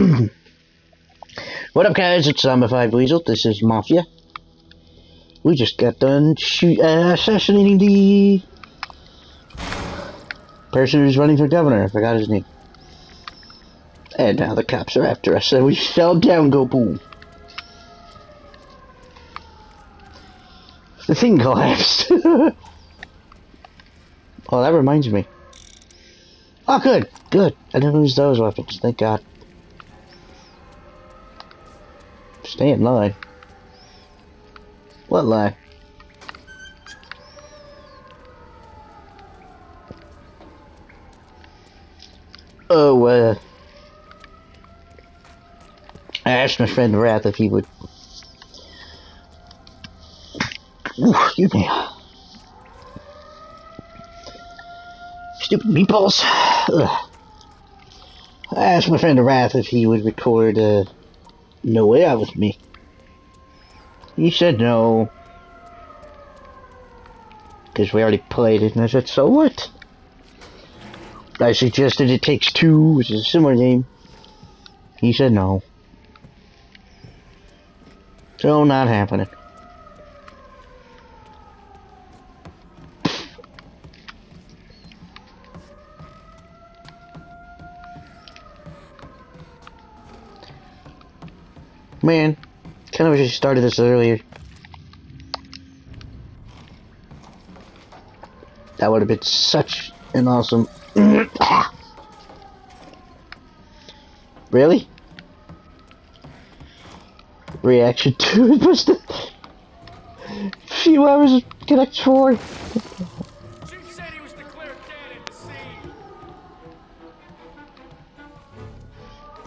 what up, guys? It's Zombified Buizel. This is Mafia. We just got done shoot, uh, assassinating the person who's running for governor. I forgot his name. And now the cops are after us, so we fell down, go boom. The thing collapsed. oh, that reminds me. Oh, good, good. I didn't lose those weapons, thank God. Stay in line. What line? Oh, uh... I asked my friend Wrath if he would... Ooh, excuse me. Stupid meatballs. Ugh. I asked my friend Wrath if he would record, uh... No Way that was me. He said no. Because we already played it, and I said, so what? I suggested It Takes Two, which is a similar game. He said no. So, not happening. Man, kind of wish I started this earlier. That would have been such an awesome... really? Reaction to it was the few hours of connect for.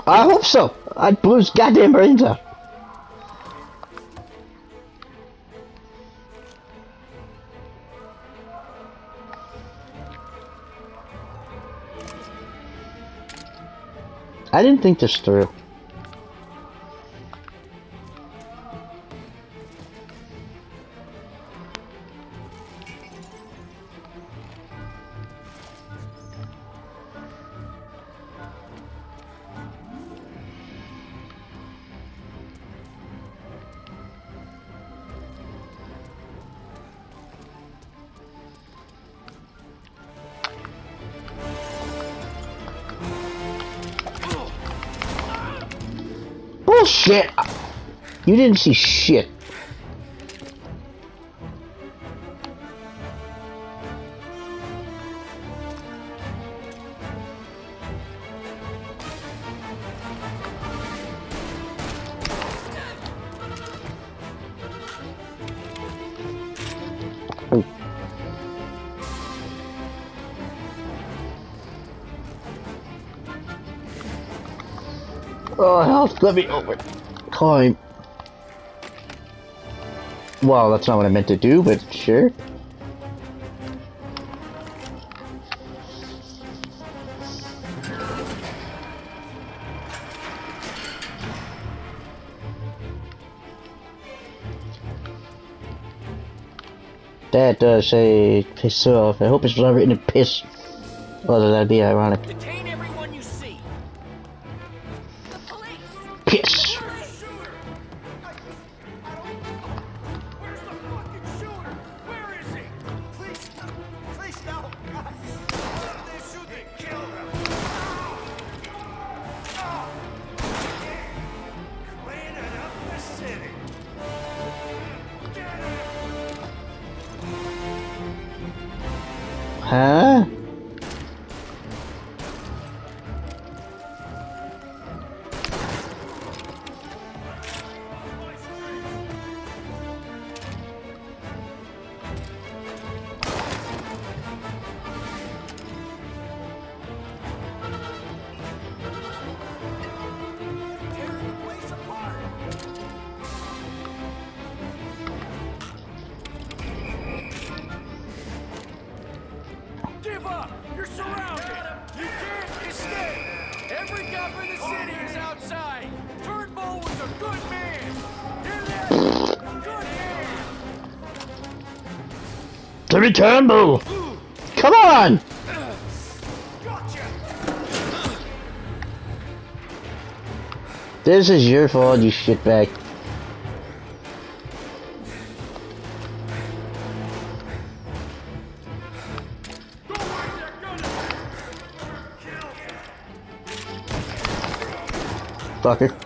I hope so. I blew his goddamn brains out. I didn't think this through. You didn't see shit. Oh. Oh, health, let me oh, over. Climb. Well, that's not what I meant to do, but sure. That does say piss off. I hope it's not written in piss. Other that'd be ironic. Timmy Turnbull! Come on! This is your fault, you shitbag. Fucker.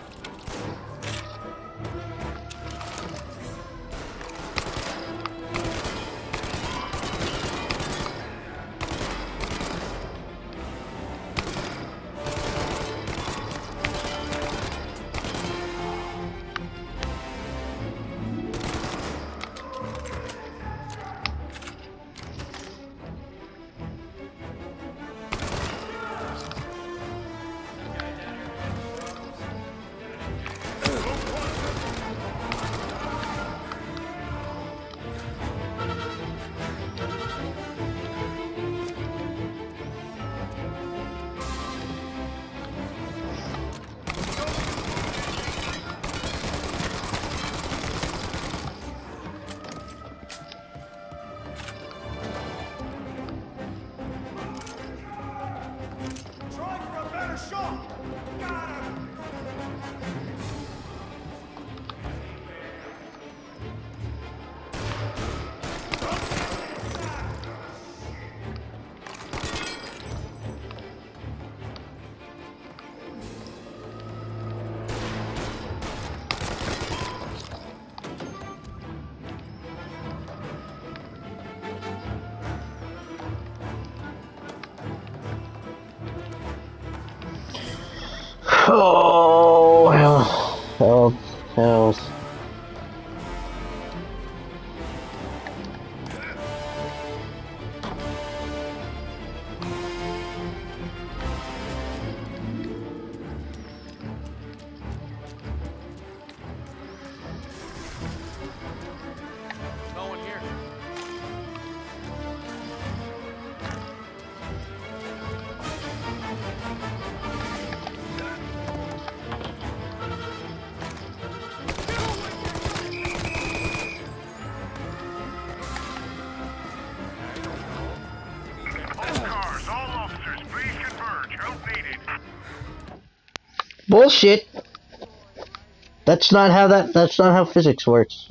Bullshit. That's not how that. That's not how physics works.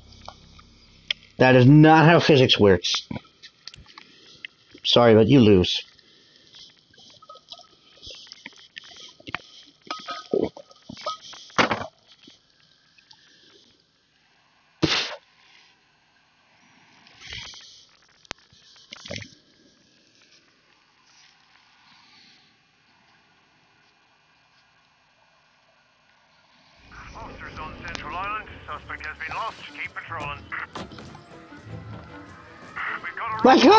That is not how physics works. Sorry, but you lose.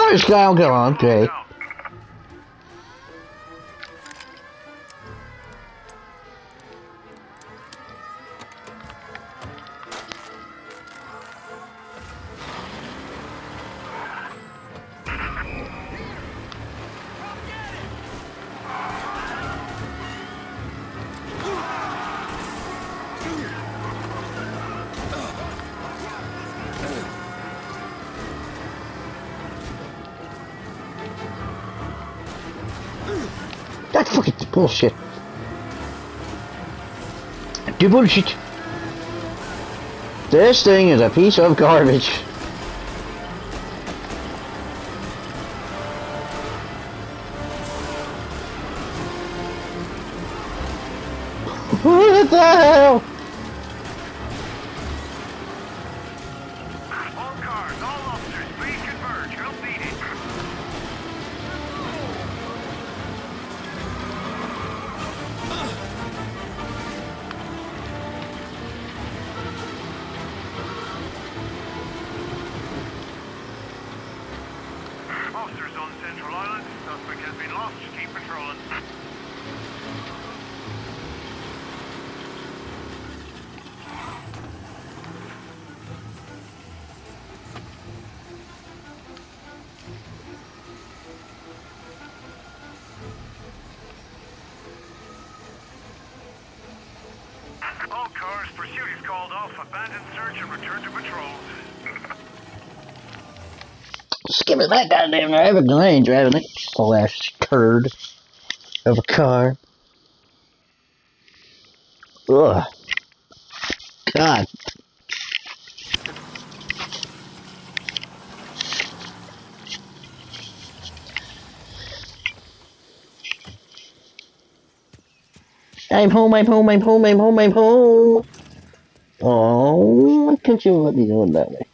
Got a My car's gonna bullshit. Do bullshit. This thing is a piece of garbage. Return to patrols. Skip it that goddamn Everglades driving it. Slash turd of a car. Ugh. God. I'm home, I'm home, I'm home, I'm home, I'm home. Oh, why couldn't you let me go in that way?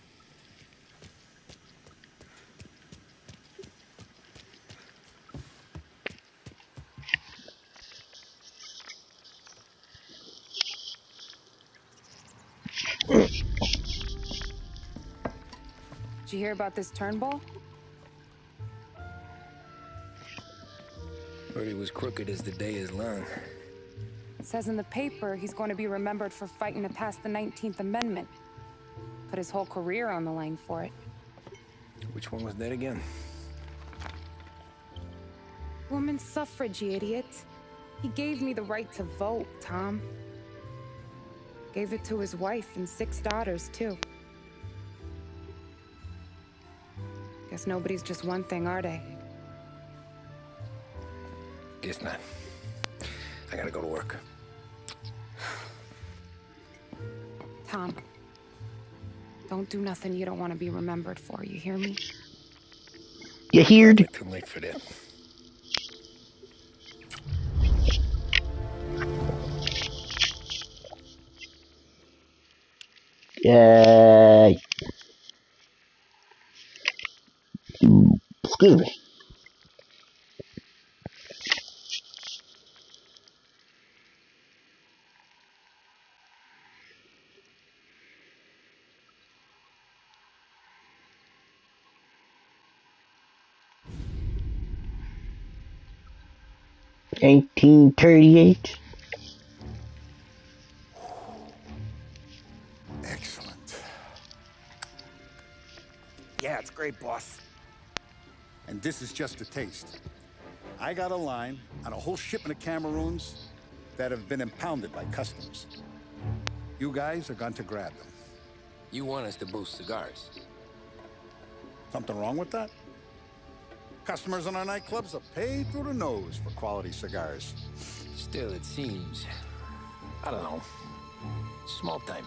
Did you hear about this Turnbull? Heard he was crooked as the day is long. Says in the paper he's going to be remembered for fighting to pass the 19th Amendment. Put his whole career on the line for it. Which one was that again? Woman suffrage, you idiot. He gave me the right to vote, Tom. Gave it to his wife and six daughters, too. Guess nobody's just one thing, are they? Guess not. I gotta go to work. Tom. Don't do nothing you don't want to be remembered for, you hear me? You heard? Too late for that. Yay. Excuse me. Eighteen thirty-eight. Excellent. Yeah, it's great, boss. And this is just a taste. I got a line on a whole shipment of Cameroons that have been impounded by customs. You guys are going to grab them. You want us to boost cigars? Something wrong with that? Customers in our nightclubs are paid through the nose for quality cigars. Still, it seems. I don't know. Small time.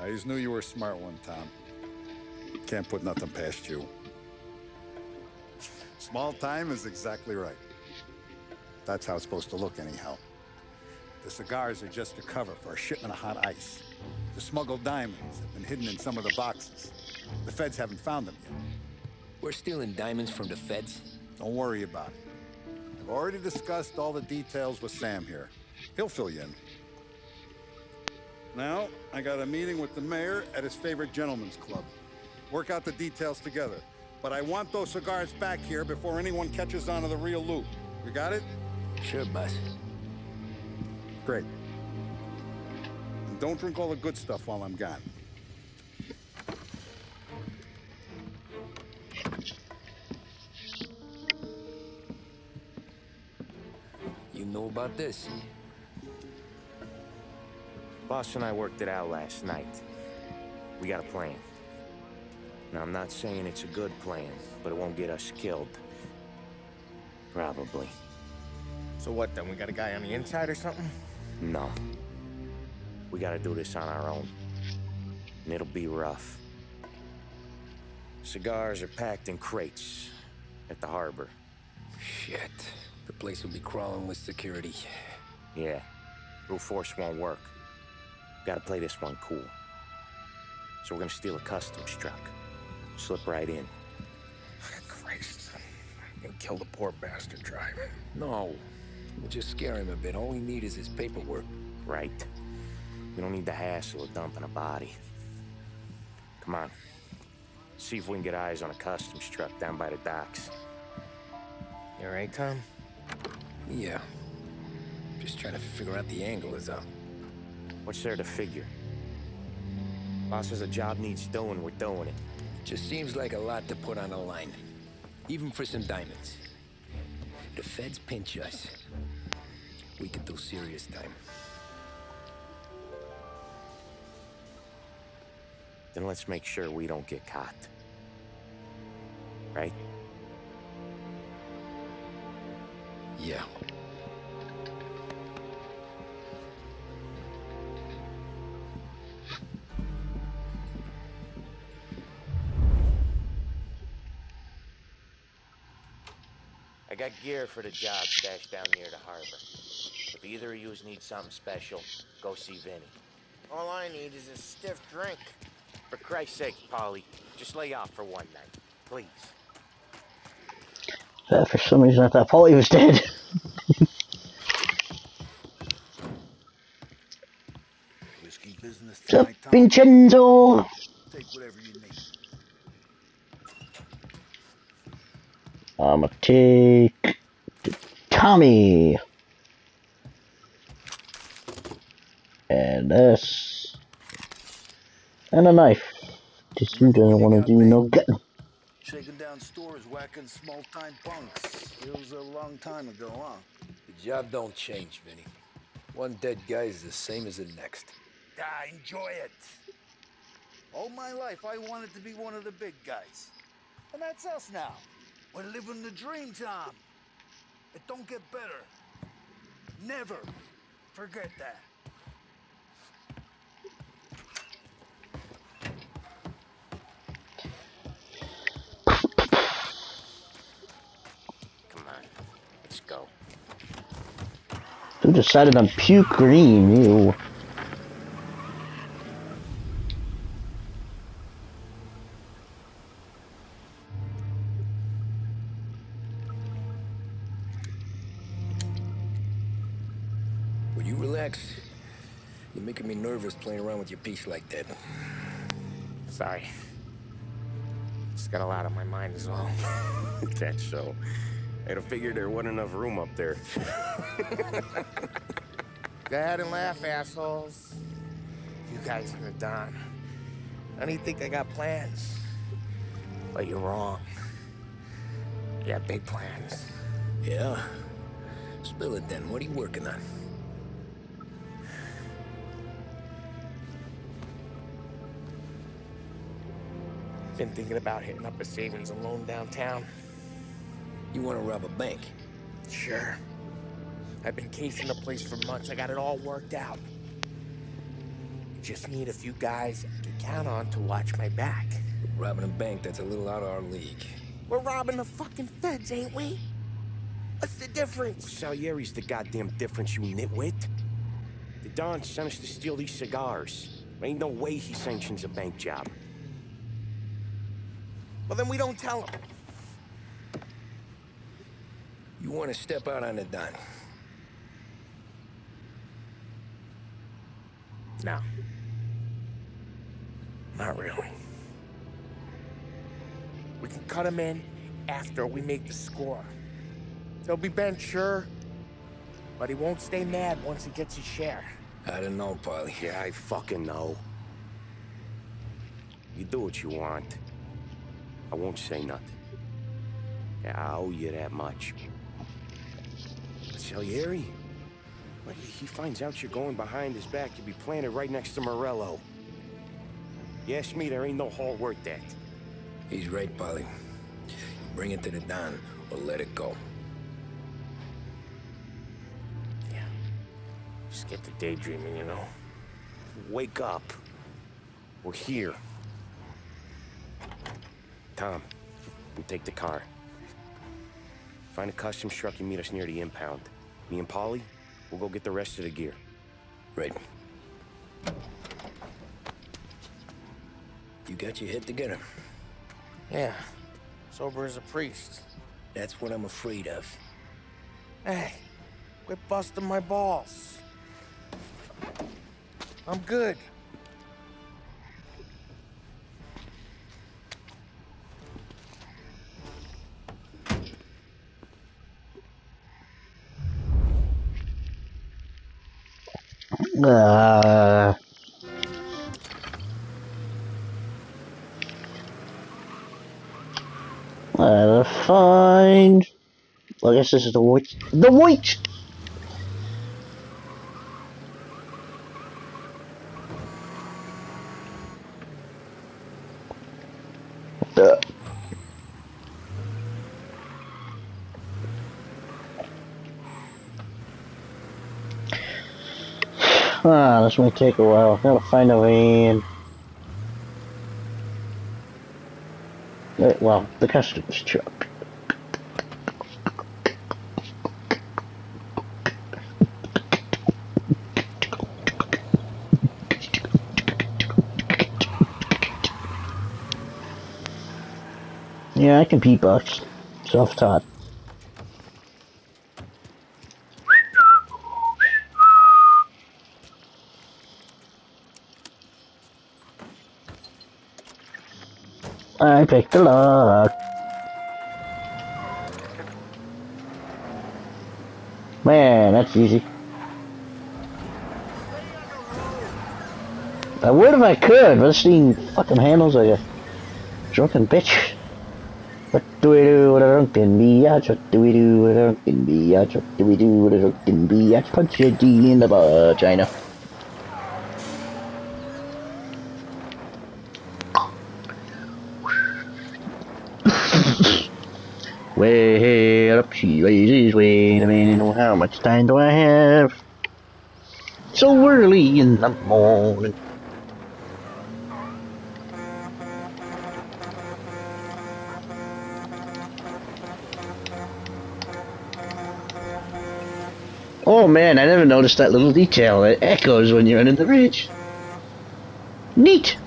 I just knew you were a smart one, Tom. Can't put nothing past you. Small time is exactly right. That's how it's supposed to look, anyhow. The cigars are just a cover for a shipment of hot ice. The smuggled diamonds have been hidden in some of the boxes. The feds haven't found them yet. We're stealing diamonds from the feds? Don't worry about it. I've already discussed all the details with Sam here. He'll fill you in. Now, I got a meeting with the mayor at his favorite gentleman's club. Work out the details together. But I want those cigars back here before anyone catches on to the real loot. You got it? Sure, boss. Great. And don't drink all the good stuff while I'm gone. You know about this? Boss and I worked it out last night. We got a plan. Now, I'm not saying it's a good plan, but it won't get us killed. Probably. So what then? We got a guy on the inside or something? No. We gotta do this on our own. And it'll be rough. Cigars are packed in crates at the harbor. Shit. The place will be crawling with security. Yeah. Brute force won't work. Gotta play this one cool. So we're gonna steal a customs truck. Slip right in. Christ. And kill the poor bastard driver. No. We'll just scare him a bit. All we need is his paperwork. Right. We don't need the hassle of dumping a body. Come on. See if we can get eyes on a customs truck down by the docks. You alright, Tom? Yeah. Just trying to figure out the angle is up. What's there to figure? Boss says a job needs doing, we're doing it. Just seems like a lot to put on the line. Even for some diamonds. The feds pinch us. We could do serious time. Then let's make sure we don't get caught. Right? Yeah. I got gear for the job stashed down near the harbor. If either of you need something special, go see Vinny. All I need is a stiff drink. For Christ's sake, Paulie, just lay off for one night, please. Uh, for some reason, I thought Paulie was dead. Whiskey business Sup. Vincenzo? Take whatever you need. I'ma take Tommy. And this. And a knife. Just you don't want to do no gutting. Shaking down stores, whacking small-time punks. It was a long time ago, huh? The job don't change, Vinny. One dead guy is the same as the next. Ah, enjoy it. All my life, I wanted to be one of the big guys. And that's us now. We're living the dream, Tom. It don't get better. Never forget that. Who decided on puke green? Ew. Will you relax? You're making me nervous playing around with your piece like that. Sorry. Just got a lot on my mind is all. That's so. I'd have figured there wasn't enough room up there. Go ahead and laugh, assholes. You guys are the Don. I don't think I got plans. But you're wrong. I got big plans. Yeah? Spill it then. What are you working on? Been thinking about hitting up a savings and loan downtown. You want to rob a bank? Sure. I've been casing the place for months. I got it all worked out. Just need a few guys I can count on to watch my back. Robbing a bank, that's a little out of our league. We're robbing the fucking feds, ain't we? What's the difference? Salieri's the goddamn difference, you nitwit. The Don sent us to steal these cigars. Ain't no way he sanctions a bank job. Well, then we don't tell them. You want to step out on the dime. No. Not really. We can cut him in after we make the score. He'll be bent, sure, but he won't stay mad once he gets his share. I don't know, Paulie. Yeah, I fucking know. You do what you want. I won't say nothing. Yeah, I owe you that much. Salieri? When he finds out you're going behind his back, you'll be planted right next to Morello. You ask me, there ain't no haul worth that. He's right, Paulie. You bring it to the Don or let it go. Yeah. Just get to daydreaming, you know? Wake up. We're here. Tom, you take the car. Find a customs truck and meet us near the impound. Me and Paulie, we'll go get the rest of the gear. Right. You got your head together. Yeah. Sober as a priest. That's what I'm afraid of. Hey, quit busting my balls. I'm good. Uh, uh, fine. Well, I guess this is the white. The white! It's gonna take a while. I gotta find a lane. Eh, well, the customs truck. Yeah, I can beatbox. Self-taught. I picked a lock. Man, that's easy. I would if I could, but this thing fucking handles like a drunken bitch. What do we do with a drunken biatch? What do we do with a drunken biatch? What do we do with a drunken biatch? Punch a D in the vagina. Way up, she raises. Wait a minute, how much time do I have? So early in the morning. Oh man, I never noticed that little detail. It echoes when you're under the bridge. Neat.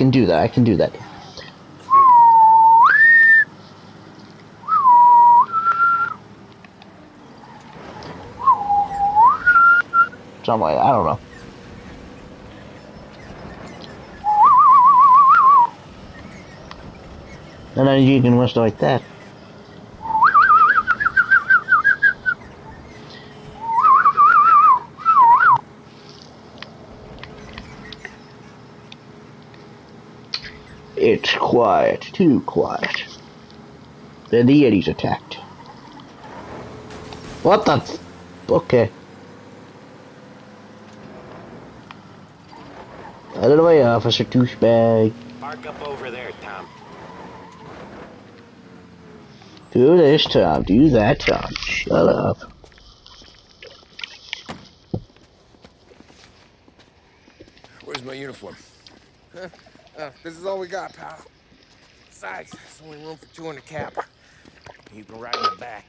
Can do that. I can do that. Like that. I don't know. And then you can whistle like that. It's quiet, too quiet. Then the Yetis attacked. What the? f- Okay. Out of the way, Officer Douchebag. Park up over there, Tom. Do this, Tom. Do that, Tom. Shut up. Where's my uniform? Uh, this is all we got, pal. Besides, there's only room for two in the cab. You can ride in the back.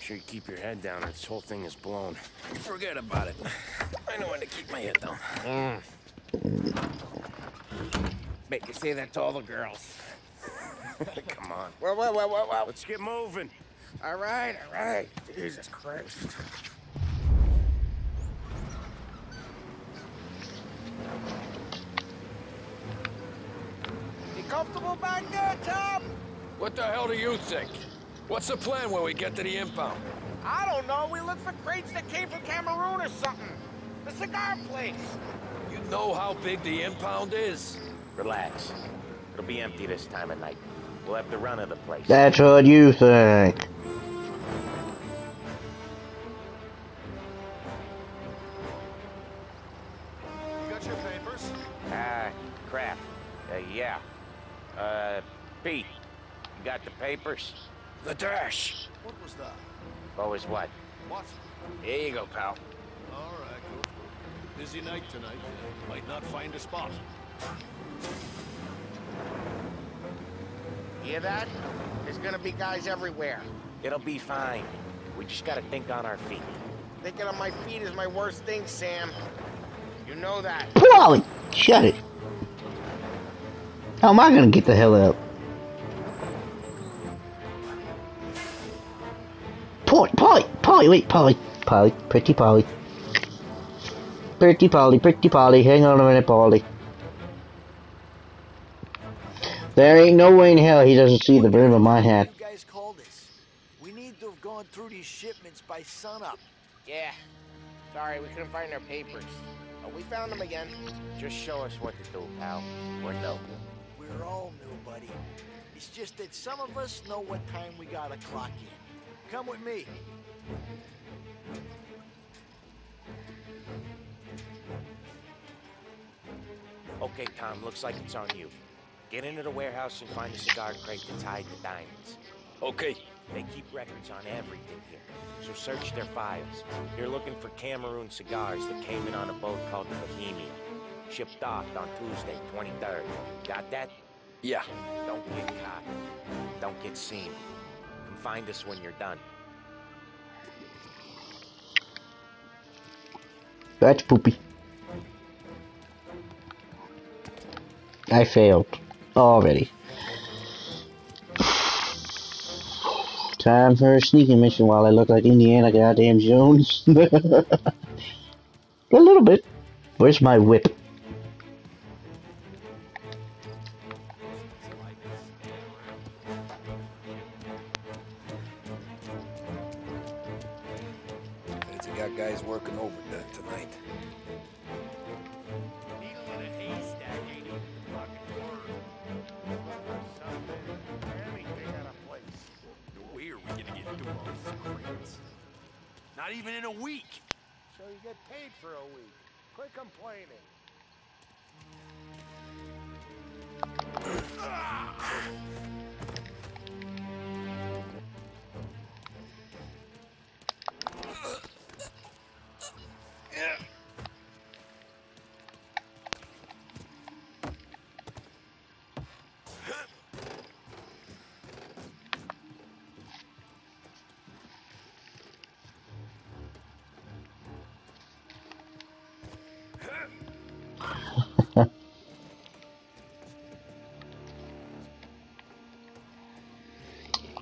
Sure you keep your head down or this whole thing is blown. Forget about it. I know when to keep my head down. Mm. Bet you say that to all the girls. Come on. Well, well, well, well, well. Let's get moving. All right, all right. Jesus Christ. Comfortable back there, Tom? What the hell do you think? What's the plan when we get to the impound? I don't know. We look for crates that came from Cameroon or something. The cigar place. You know how big the impound is? Relax. It'll be empty this time of night. We'll have to run of the place. That's what you think. You got your papers? Ah, crap. Uh, yeah. Uh, Pete, you got the papers? The dash. What was that? What was what? What? Here you go, pal. All right, go for it. Busy night tonight. Might not find a spot. Hear that? There's gonna be guys everywhere. It'll be fine. We just gotta think on our feet. Thinking on my feet is my worst thing, Sam. You know that. Paulie, shut it. How am I gonna get the hell out? Polly, Polly, Polly, wait, Polly, Polly, pretty Polly. Pretty Polly, pretty Polly, hang on a minute, Polly. There ain't no way in hell he doesn't see the brim of my hat. You guys called us. We need to have gone through these shipments by sunup. Yeah. Sorry, we couldn't find our papers. But we found them again. Just show us what to do, pal. We're local. We're all new, buddy. It's just that some of us know what time we gotta clock in. Come with me. Okay, Tom, looks like it's on you. Get into the warehouse and find a cigar crate to hide the diamonds. Okay. They keep records on everything here, so search their files. You're looking for Cameroon cigars that came in on a boat called the Bohemia. Ship docked on Tuesday, 23rd. Got that? Yeah. Don't get caught. Don't get seen. Come find us when you're done. That's poopy. I failed. Already. Time for a sneaking mission while I look like Indiana goddamn Jones. a little bit. Where's my whip?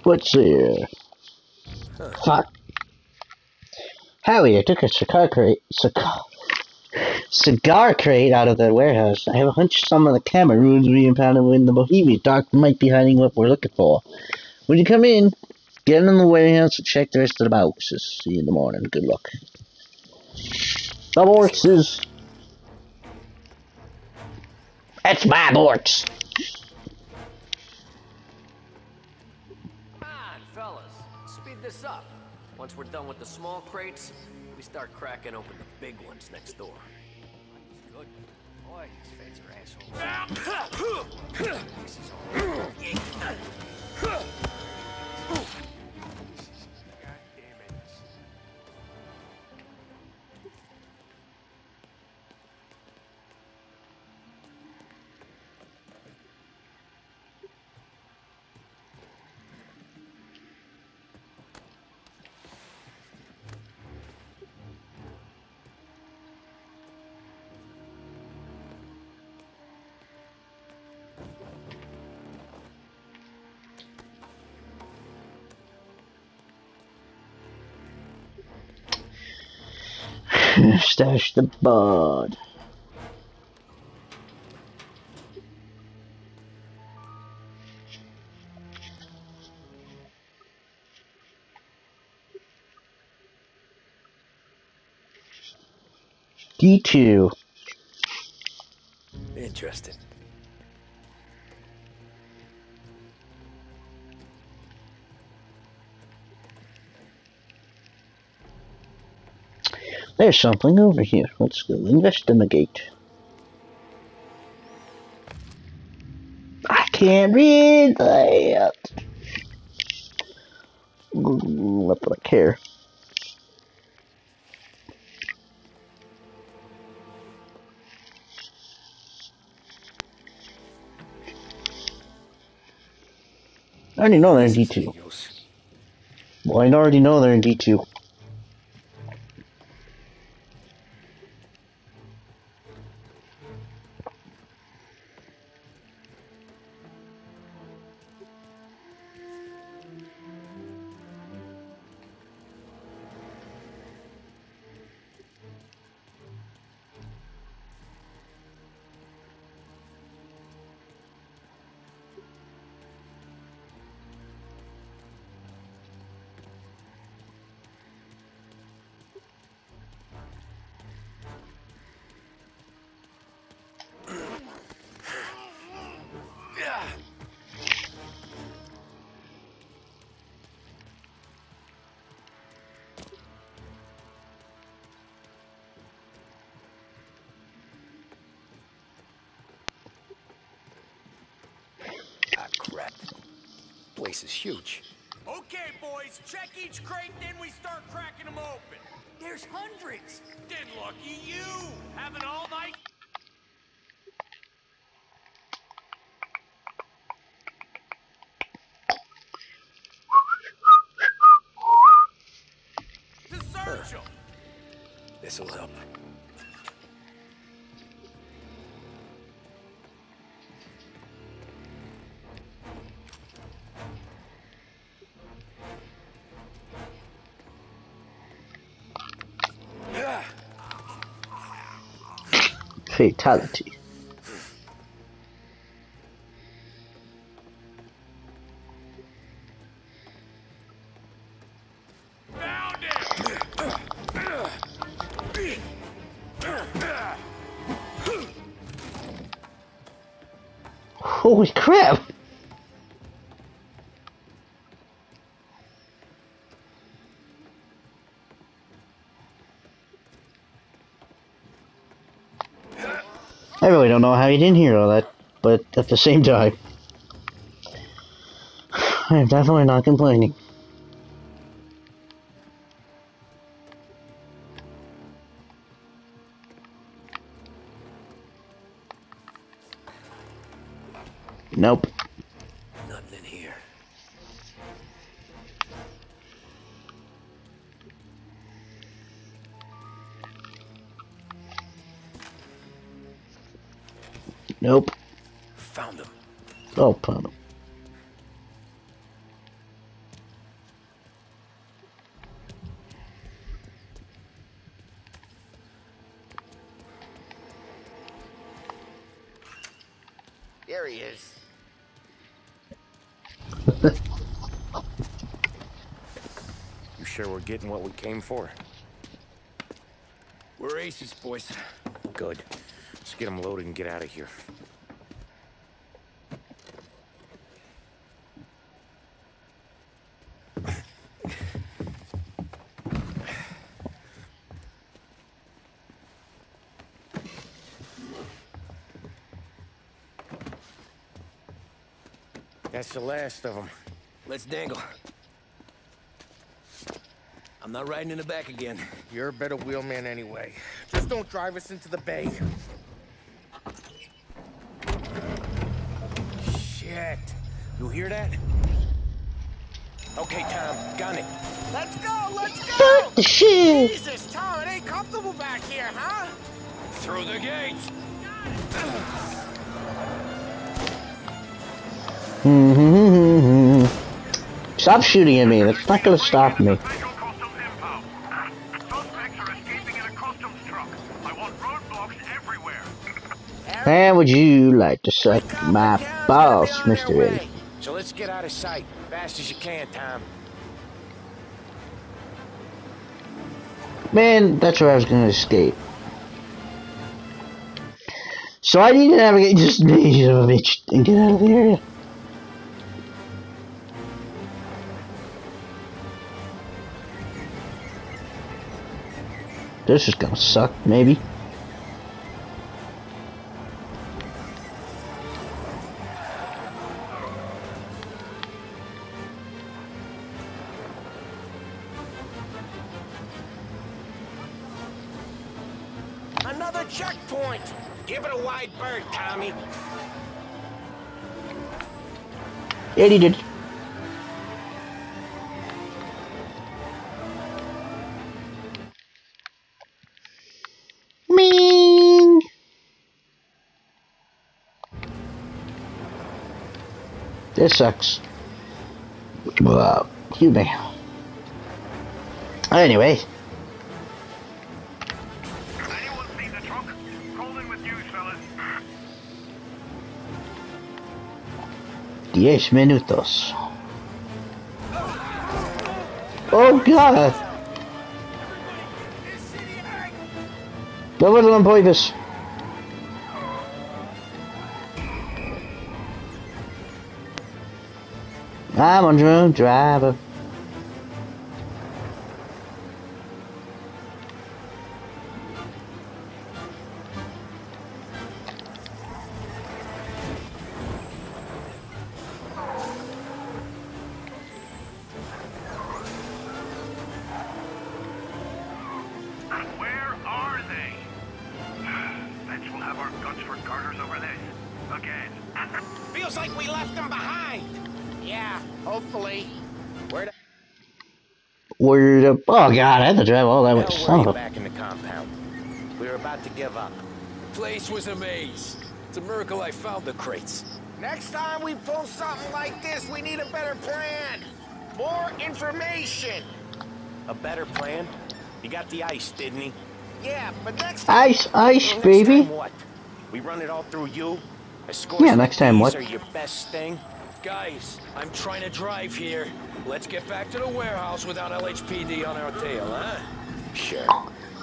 What's here? Fuck. Howie, I took a cigar crate, cigar, cigar crate out of the warehouse. I have a hunch some of the Cameroons we impounded in the Bohemian dock might be hiding what we're looking for. When you come in, get in the warehouse and check the rest of the boxes. See you in the morning. Good luck. The boxes. That's my box. Once we're done with the small crates, we start cracking open the big ones next door. He's good. Boy, these feds are assholes. This is all- Stash the bud. D2. Interesting. There's something over here. Let's go investigate. I can't read that. Not that I care. I already know they're in D2. Well, I already know they're in D2. Place is huge. Okay, boys, check each crate, then we start cracking them open. There's hundreds. Then lucky you, having all night. Fatality. Don't know how you didn't hear all that, but at the same time, I'm definitely not complaining. Nope. Sure we're getting what we came for? We're aces, boys. Good. Let's get them loaded and get out of here. That's the last of them. Let's dangle. I'm not riding in the back again. You're a better wheelman anyway. Just don't drive us into the bay. Shit. You hear that? Okay, Tom, gun it. Let's go, let's go! the shit! Jesus, Tom, it ain't comfortable back here, huh? Through the gates! Mm-hmm. Stop shooting at me. That's not gonna stop me. Would you like to suck my balls, Mr. Eddie? So let's get out of sight. Fast as you can, Tom. Man, that's where I was gonna escape. So I need to navigate this maze of a bitch and get out of the area. This is gonna suck, maybe. Eddie did. Ming. This sucks. Wow. Excuse me. Anyway, 10 minutos. Oh god! No budem poibes. I'm a drunk driver. Ordered up. Oh god, I had to drive all that way. Hell, Son of a. back in the compound? We were about to give up. Place was a maze. It's a miracle I found the crates. Next time we pull something like this, we need a better plan. More information. A better plan? He got the ice, didn't he? Yeah, but next time. Ice, ice, Well, next baby. time what? We run it all through you? Yeah, next time what? Are your best thing? Guys, I'm trying to drive here. Let's get back to the warehouse without LHPD on our tail, huh? Sure.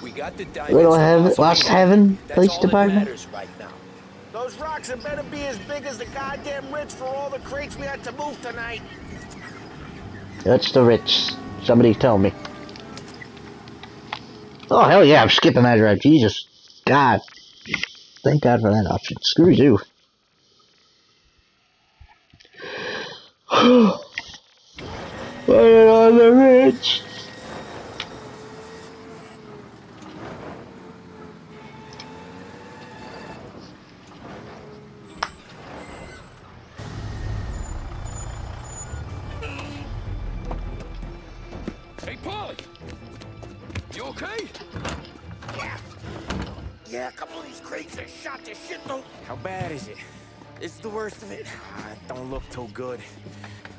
We got the diamonds. Little the heaven, boss Lost. Heaven Police Department. right now. Those rocks had better be as big as the goddamn ridge for all the crates we had to move tonight. That's the rich. Somebody tell me. Oh hell yeah, I'm skipping that drive. Jesus, God, thank God for that option. Screw you. It on the rich.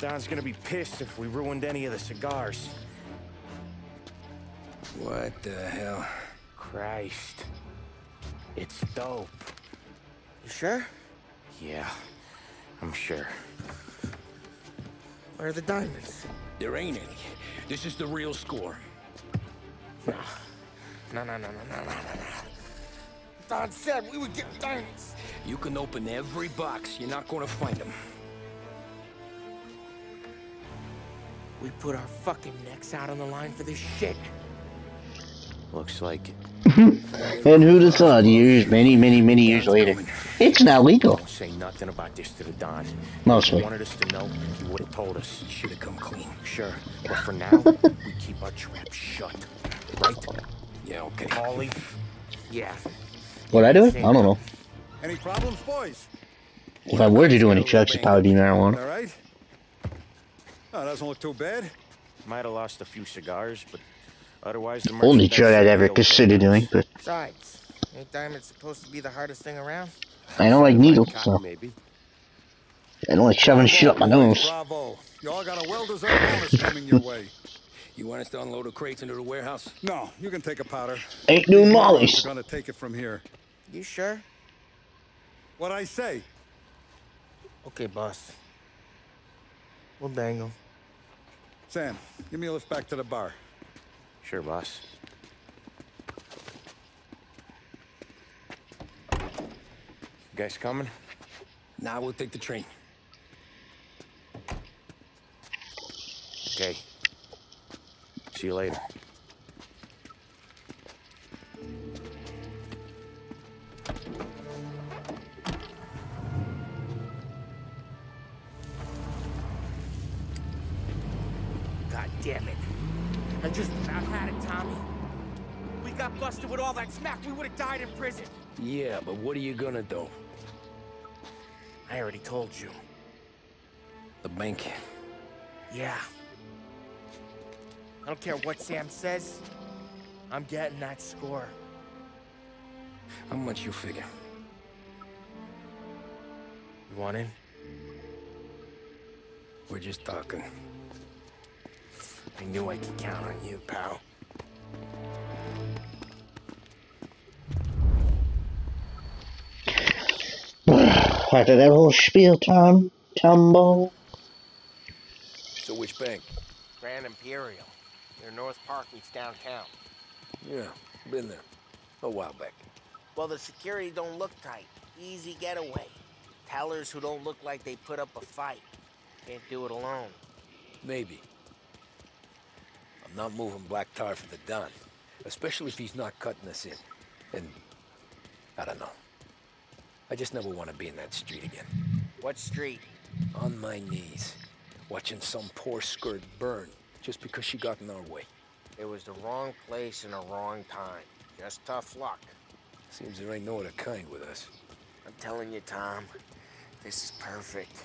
Don's gonna be pissed if we ruined any of the cigars. What the hell? Christ. It's dope. You sure? Yeah, I'm sure. Where are the diamonds? There ain't any. This is the real score. No. No, no, no, no, no, no, no, no. Don said we would get diamonds. You can open every box. You're not going to find them. We put our fucking necks out on the line for this shit. Looks like it. And who'd have thought years, many, many, many years later, it's not legal. Don't say nothing about this to the Don. Mostly. If he wanted us to know, he would have told us. Should have come clean. Sure, but for now, we keep our trap shut. Right? Yeah, okay. Paulie? Yeah. Would I do? I don't know. Any problems, boys? If I were to do any drugs, it'd probably be marijuana. All right? Oh, doesn't look too bad. Might have lost a few cigars, but otherwise the Only merchandise drug I'd ever consider doing, but Besides, ain't diamonds supposed to be the hardest thing around? I don't like needles, Cotton, so maybe. I don't like shoving shit up my nose. Bravo. You all got a well-deserved bonus coming your way. You want us to unload the crates into the warehouse? No, you can take a powder. Ain't doing These morons mollies. are gonna take it from here. You sure? What I say? Okay, boss. We'll dangle. Sam, give me a lift back to the bar. Sure, boss. You guys coming? Now we'll take the train. Okay. See you later. Got busted with all that smack, we would have died in prison. Yeah, but what are you gonna do? I already told you. The bank. Yeah. I don't care what Sam says. I'm getting that score. How much you figure? You want in? We're just talking. I knew I could count on you, pal. After that whole spiel, Tom, Tumbo. So which bank? Grand Imperial. Near North Park meets downtown. Yeah, been there. A while back. Well, the security don't look tight. Easy getaway. Tellers who don't look like they put up a fight. Can't do it alone. Maybe. I'm not moving black tar for the Don. Especially if he's not cutting us in. And I don't know. I just never want to be in that street again. What street? On my knees. Watching some poor skirt burn just because she got in our way. It was the wrong place and the wrong time. Just tough luck. Seems there ain't no other kind with us. I'm telling you, Tom, this is perfect.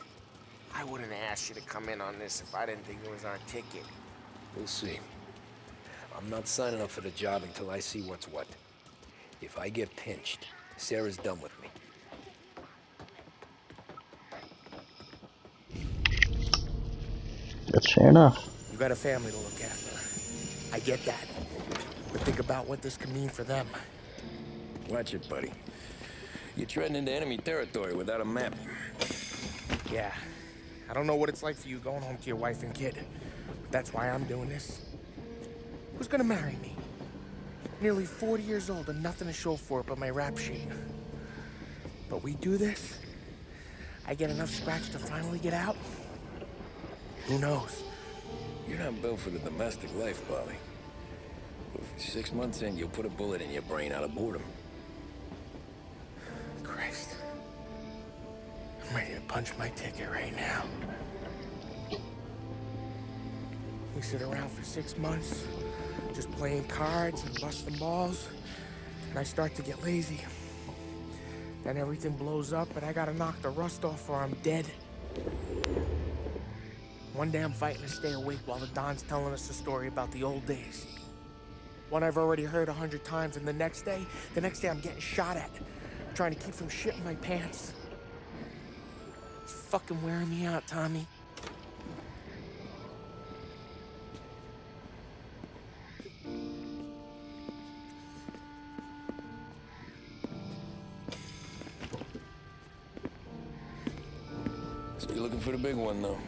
I wouldn't ask you to come in on this if I didn't think it was our ticket. We'll see. I'm not signing up for the job until I see what's what. If I get pinched, Sarah's done with me. That's fair enough. You got a family to look after. I get that. But think about what this could mean for them. Watch it, buddy. You're treading into enemy territory without a map. Yeah. I don't know what it's like for you going home to your wife and kid. But that's why I'm doing this. Who's gonna marry me? Nearly 40 years old and nothing to show for it but my rap sheet. But we do this, I get enough scratch to finally get out? Who knows? You're not built for the domestic life, Paulie. Six months in, you'll put a bullet in your brain out of boredom. Christ. I'm ready to punch my ticket right now. We sit around for six months, just playing cards and busting balls, and I start to get lazy. Then everything blows up, and I gotta knock the rust off or I'm dead. One day I'm fighting to stay awake while the Don's telling us a story about the old days. One I've already heard a hundred times, and the next day, the next day I'm getting shot at, trying to keep from shitting my pants. It's fucking wearing me out, Tommy. So you're looking for the big one, though.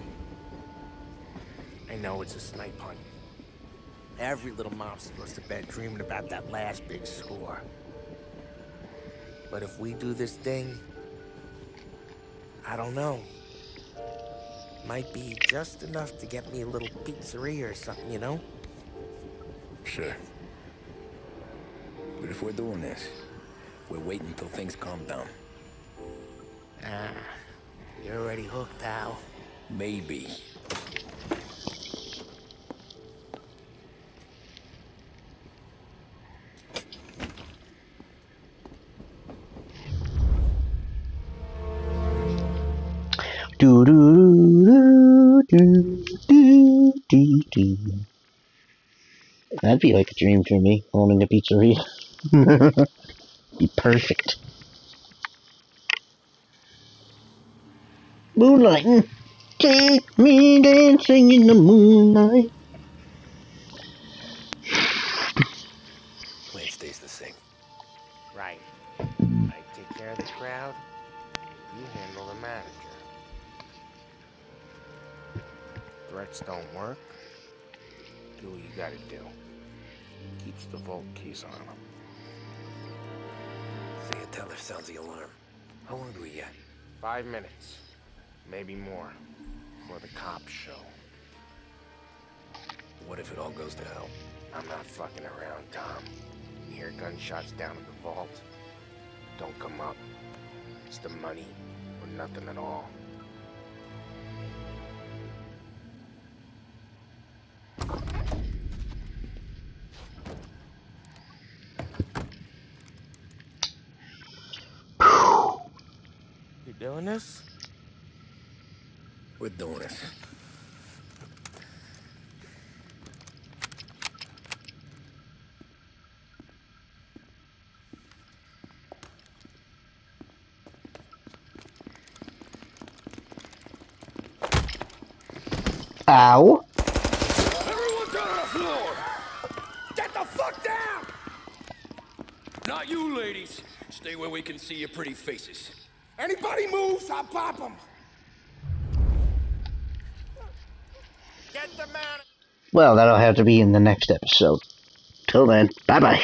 I know it's a snipe hunt. Every little mobster goes to bed dreaming about that last big score. But if we do this thing, I don't know. Might be just enough to get me a little pizzeria or something, you know? Sure. But if we're doing this, we're waiting until things calm down. Ah, you're already hooked, pal. Maybe. That'd be like a dream for me, owning a pizzeria. be perfect. Moonlighting, take me dancing in the moonlight. Plan stays the same. Right. I take care of the crowd, you handle the manager. Threats don't work. Do what you gotta do. Keeps the vault keys on him. Say it, teller sounds the alarm. How long do we get? Five minutes. Maybe more. Before the cops show. What if it all goes to hell? I'm not fucking around, Tom. You hear gunshots down at the vault? Don't come up. It's the money or nothing at all. Doing this? We're doing this. Ow. Everyone down on the floor! Get the fuck down! Not you, ladies. Stay where we can see your pretty faces. Anybody moves, I'll pop them. Well, that'll have to be in the next episode. Till then, bye bye.